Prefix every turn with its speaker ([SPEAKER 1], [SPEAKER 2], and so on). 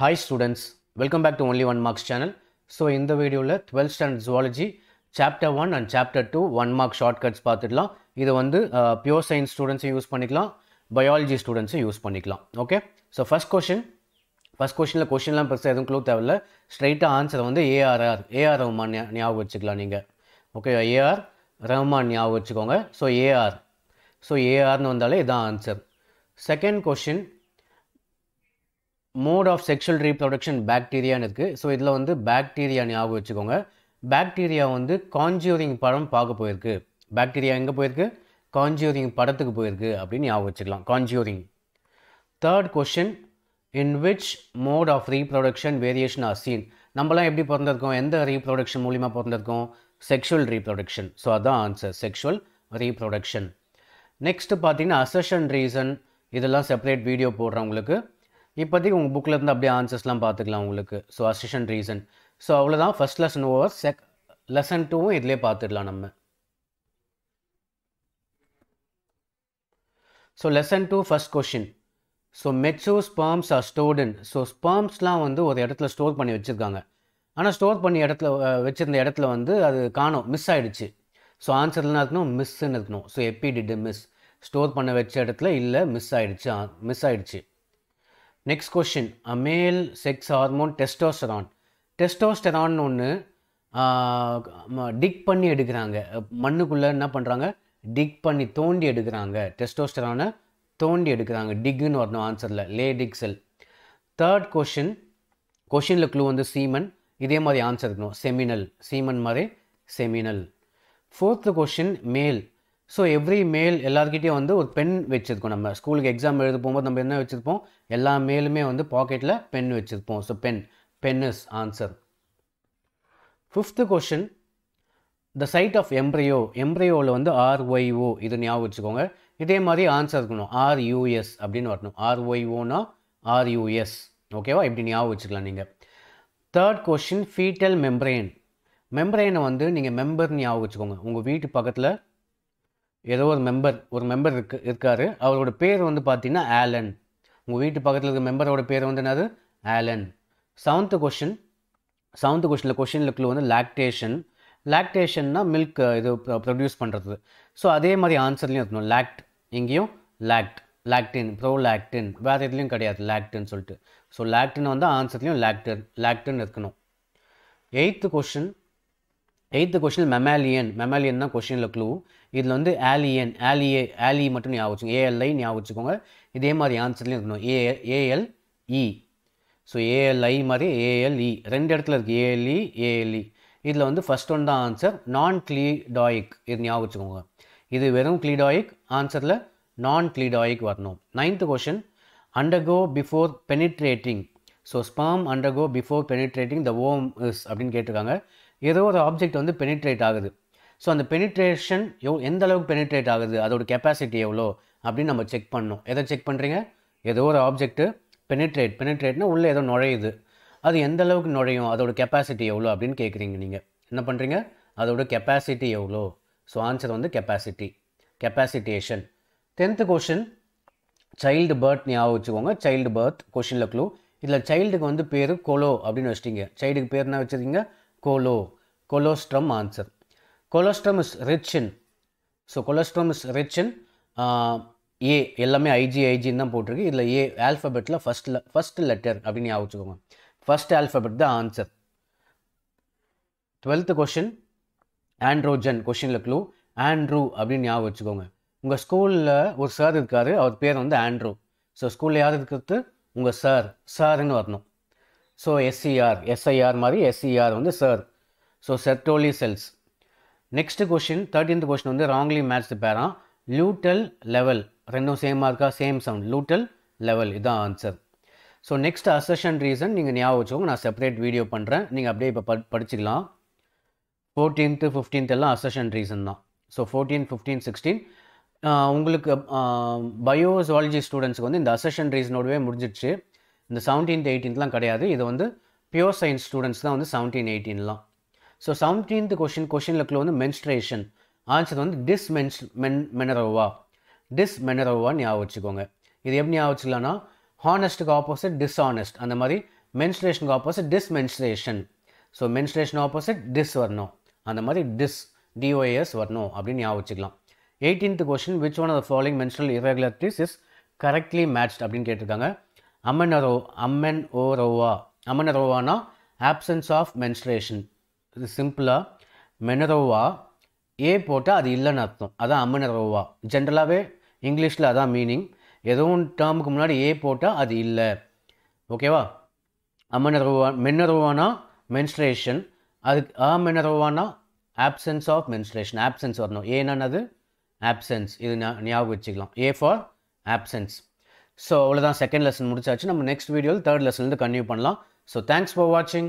[SPEAKER 1] Hi students welcome back to only one marks channel so இந்த வீடியோவில் twelfth standard zoology chapter one and chapter two one mark shortcuts பார்த்துடலாம். இது வந்து pure science ஸ்டூடெண்ட்ஸும் use பண்ணிக்கலாம். Biology ஸ்டூடெண்ட்ஸும் use பண்ணிக்கலாம். Okay so first question first கொஷனில் கொஷின்லாம் பெருசாக எதுவும் க்ளூ தேவையில்ல. ஸ்ட்ரைட்டாக ஆன்சர் வந்து ஏஆர்ஆர் ஏஆர் ரஹ்மான் ஞாபகம் வச்சுக்கலாம் நீங்கள் ஓகே ஏஆர் ரஹ்மான் ஞாபகம் வச்சுக்கோங்க. ஸோ ஏஆர் ஸோ ஏஆர்னு வந்தாலே இதான் answer second question mode of sexual reproduction பாக்டீரியான்னு இருக்குது ஸோ இதில் வந்து பாக்டீரியா ஞாபகம் வச்சுக்கோங்க. பாக்டீரியா வந்து கான்ஜியூரிங் படம் பார்க்க போயிருக்கு. பாக்டீரியா எங்கே போயிருக்கு? காஞ்சியூரிங் படத்துக்கு போயிருக்கு அப்படின்னு ஞாபகம் வச்சுக்கலாம். காஞ்சியூரிங் third question in which mode of reproduction variation are seen நம்மலாம் எப்படி பிறந்திருக்கோம்? எந்த ரீப்ரொடக்ஷன் மூலிமா பிறந்திருக்கோம்? செக்ஷுவல் ரீப்ரொடக்ஷன் ஸோ அதான் ஆன்சர் செக்ஷுவல் ரீப்ரொடக்ஷன் நெக்ஸ்ட்டு பார்த்தீங்கன்னா அசஷன் ரீசன் இதெல்லாம் செப்பரேட் வீடியோ போடுறவங்களுக்கு இப்போதைக்கு உங்கள் புக்கில் இருந்து அப்படியே ஆன்சர்ஸ்லாம் பார்த்துக்கலாம் உங்களுக்கு. ஸோ அசிஷன் ரீசன் ஸோ அவ்வளோதான் first lesson over check lesson டூவும் இதிலே பார்த்துடலாம் நம்ம. So lesson two first question so மெச்சோ sperms are stored in so ஸ்பாம்ஸ்லாம் வந்து ஒரு இடத்துல ஸ்டோர் பண்ணி வச்சுருக்காங்க. ஆனால் ஸ்டோர் பண்ணி இடத்துல வச்சுருந்த இடத்துல வந்து அது காணும். மிஸ் ஆகிடுச்சு ஸோ ஆன்சர்லாம் இருக்கணும் மிஸ்ஸுன்னு இருக்கணும். So epididymis store பண்ண வச்ச இடத்துல இல்லை மிஸ் ஆகிடுச்சு மிஸ் ஆகிடுச்சு next question male sex hormone testosterone testosterone ஒன்று டிக் பண்ணி எடுக்கிறாங்க. மண்ணுக்குள்ளே என்ன பண்ணுறாங்க டிக் பண்ணி தோண்டி எடுக்கிறாங்க. டெஸ்டோஸ்டரானை தோண்டி எடுக்கிறாங்க. டிக்குன்னு வரணும் ஆன்சரில் லே. டிக் செல் தேர்ட் கொஷின் கொஷினில் க்ளூ வந்து சீமன் இதே மாதிரி ஆன்சர் இருக்கணும். செமினல் சீமன் மாதிரி seminal fourth question male so every male எல்லாருக்கிட்டையும் வந்து ஒரு பென் வச்சுருக்கோம் நம்ம. ஸ்கூலுக்கு எக்ஸாம் எழுத போகும்போது நம்ம என்ன வச்சுருப்போம்? எல்லா மேலுமே வந்து பாக்கெட்டில் பென் வச்சுருப்போம். So pen pen is answer fifth question the site of embryo எம்ப்ரையோவில் வந்து ஆர்ஒய்ஓ இது ஞாபகம் வச்சுக்கோங்க. இதே மாதிரி ஆன்சர் இருக்கணும். ஆர்யூஎஸ் அப்படின்னு வரணும். ஆர்ஒய்ஓனா ஆர்யூஎஸ் ஓகேவா இப்படி ஞாபகம் வச்சுக்கலாம் நீங்கள் தேர்ட் கொஷின் ஃபீட்டல் மெம்பரேன் மெம்பரேனை வந்து நீங்கள் மெம்பர் ஞாபகம் வச்சுக்கோங்க. உங்கள் வீட்டு பக்கத்தில் ஏதோ ஒரு மெம்பர் ஒரு மெம்பர் இருக்கு இருக்கார். அவரோட பேர் வந்து பார்த்தீங்கன்னா ஆலன். உங்கள் வீட்டு பக்கத்தில் இருக்க மெம்பரோட பேர் வந்து என்னது? ஆலன். செவன்த்து கொஷின் செவன்த்து கொஷனில் கொஷினில் க்ளூ வந்து லாக்டேஷன் லாக்டேஷன்னா மில்க் இது ப்ரொடியூஸ் பண்ணுறது ஸோ அதே மாதிரி ஆன்சர்லேயும் இருக்கணும். லாக்ட் இங்கேயும் லாக்ட் லாக்டின் ப்ரோ லாக்டின் வேறு எதுலேயும் கிடையாது லாக்டின்னு சொல்லிட்டு. ஸோ லாக்டின் வந்து ஆன்சர்லேயும் லாக்டின் லாக்டின் இருக்கணும். Eighth question eighth question mammalian mammalian தான் கொஷினில் க்ளூ இதில் வந்து ஆலியன் ஆலியே ஆலி மட்டும் ஞாபகம் வச்சுக்கோங்க. ஏஎல்ஐ ஞாபகம் வச்சுக்கோங்க. இதே மாதிரி ஆன்சர்லையும் இருக்கணும். ஏ ஏஎல்இ ஸோ ஏஎல்ஐ மாதிரி ஏஎல்இ ரெண்டு இடத்துல இருக்குது ஏஎல்இ ஏஎல்இ இதில் வந்து ஃபஸ்ட் ஒன் தான் ஆன்சர் நான் கிளீடாயிக் இது ஞாபகம் வச்சுக்கோங்க. இது வெறும் கிளீடாயிக் ஆன்சரில் நான் க்ளீடாயிக் வரணும். Ninth question undergo before penetrating so sperm undergo before penetrating the ovum is அப்படின்னு கேட்டிருக்காங்க. ஏதோ ஒரு ஆப்ஜெக்ட் வந்து பெனிட்ரேட் ஆகுது. ஸோ அந்த பெனிட்ரேஷன் எவ் எந்த அளவுக்கு பெனிட்ரேட் ஆகுது? அதோட கெப்பாசிட்டி எவ்வளோ? அப்படின்னு நம்ம செக் பண்ணணும். எதை செக் பண்ணுறீங்க ஏதோ ஒரு ஆப்ஜெக்ட்டு பெனிட்ரேட் பெனிட்ரேட்னா உள்ளே ஏதோ நுழையுது. அது எந்த அளவுக்கு நுழையும்? அதோட கெப்பாசிட்டி எவ்வளோ? அப்படின்னு கேட்குறீங்க நீங்கள் என்ன பண்ணுறீங்க அதோட கெப்பாசிட்டி எவ்வளோ? ஸோ ஆன்சர் வந்து capacity capacitation tenth question child birth ஞாபகம் வச்சுக்கோங்க. சைல்டு பர்த் கொஷினில் க்ளூ இதில் சைல்டுக்கு வந்து பேர் கோலோ அப்படின்னு வச்சிட்டீங்க. சைல்டுக்கு பேர் என்ன வச்சுருக்கீங்க? Colo colostrum answer colostrum is rich in so colostrum is rich in A எல்லாமே ஐஜி ஐஜின்னு தான் போட்டிருக்கு. இதில் ஏ ஆல்ஃபபெட்டில் ஃபஸ்ட்டில் ஃபஸ்ட் லெட்டர் அப்படின்னு ஞாபகம் வச்சுக்கோங்க. ஃபஸ்ட் ஆல்ஃபபெட் தான் ஆன்சர் டுவெல்த்து கொஷின் ஆண்ட்ரோஜன் கொஷினில் க்ளூ ஆண்ட்ரூ அப்படின்னு ஞாபகம் வச்சுக்கோங்க. உங்கள் ஸ்கூலில் ஒரு சார் இருக்கார் அவர் பேர் வந்து ஆண்ட்ரூ ஸோ ஸ்கூலில் யார் இருக்கிறது? உங்கள் சார் சார்னு வரணும். So S C R S I R மாதிரி எஸ்சிஆர் வந்து sir so Sertoli cells next question thirteenth question வந்து ராங்லி மேட்ச் பேரா? லூட்டல் லெவல் ரெண்டும் சேமாக இருக்கா? சேம் சவுண்ட் லூட்டல் லெவல் இதுதான் answer so next assertion reason நீங்கள் ஞாபகம் வச்சுக்கோங்க. நான் செப்பரேட் வீடியோ பண்ணுறேன் நீங்கள் அப்படியே இப்போ படிச்சுக்கலாம். ஃபோர்டீன்த்து ஃபிஃப்டீன்த் எல்லாம் அசஷன் ரீசன் தான். ஸோ ஃபோர்டீன் ஃபிஃப்டீன் சிக்ஸ்டீன் உங்களுக்கு பயோ ஜுவாலஜி ஸ்டூடெண்ட்ஸுக்கு வந்து இந்த அசஷன் ரீசனோடவே முடிஞ்சிடுச்சு. இந்த செவன்டீன்த் எயிட்டீன்த்லாம் கிடையாது. இது வந்து பியூர் சயின்ஸ் ஸ்டூடெண்ட்ஸ் தான் வந்து செவன்டீன் எயிட்டீன்லாம் ஸோ செவன்டீன்த் கொஷின் கொஷினில் வந்து மென்ஸ்ட்ரேஷன் ஆன்சர் வந்து டிஸ் மென்ஸ் மென் மெனரோவா டிஸ் மெனரோவா ஞாபகம் வச்சுக்கோங்க. இது எப்படி ஞாபகம் வச்சுக்கலாம்னா ஹானஸ்ட்டுக்கு ஆப்போசிட் டிஸ்ஆனஸ்ட் அந்த மாதிரி மென்ஸ்ட்ரேஷனுக்கு opposite dismenstruation so menstruation opposite dis வரணும். அந்த மாதிரி டிஸ் டிஓஎஸ் வரணும் அப்படின்னு ஞாபகம் வச்சுக்கலாம். Eighteenth question which one of following menstrual irregularities is correctly matched அப்படின்னு கேட்டிருக்காங்க. அம்மனரோ அம்மன் ஓ ரோவா அம்மனரோவானா ஆப்சன்ஸ் ஆஃப் மென்ஸ்ட்ரேஷன் இது சிம்பிளாக மெனரோவா. ஏ போட்டால் அது இல்லைன்னு அர்த்தம். அதான் அம்மனரோவா ஜென்ரலாகவே இங்கிலீஷில் அதான் மீனிங் எதுவும் டேர்முக்கு முன்னாடி ஏ போட்டால் அது இல்லை. ஓகேவா அம்மனரோவா மென்னரோவானா மென்ஸ்ட்ரேஷன் அதுக்கு ஆ மென்னரோவானா ஆப்சன்ஸ் ஆஃப் மென்ஸ்ட்ரேஷன் ஆப்சன்ஸ் வரணும் ஏன்னானது ஆப்சன்ஸ் இது ஞாபகம் வச்சுக்கலாம். ஏ ஃபார் ஆப்சன்ஸ் ஸோ அவ்வளோதான் செகண்ட் லெசன் முடிச்சாச்சு. நம்ம நெக்ஸ்ட் வீடியோவில் தேர்ட் லெசன்லேருந்து கன்டினியூ பண்ணலாம். ஸோ தேங்க்ஸ் ஃபார் வாட்சிங்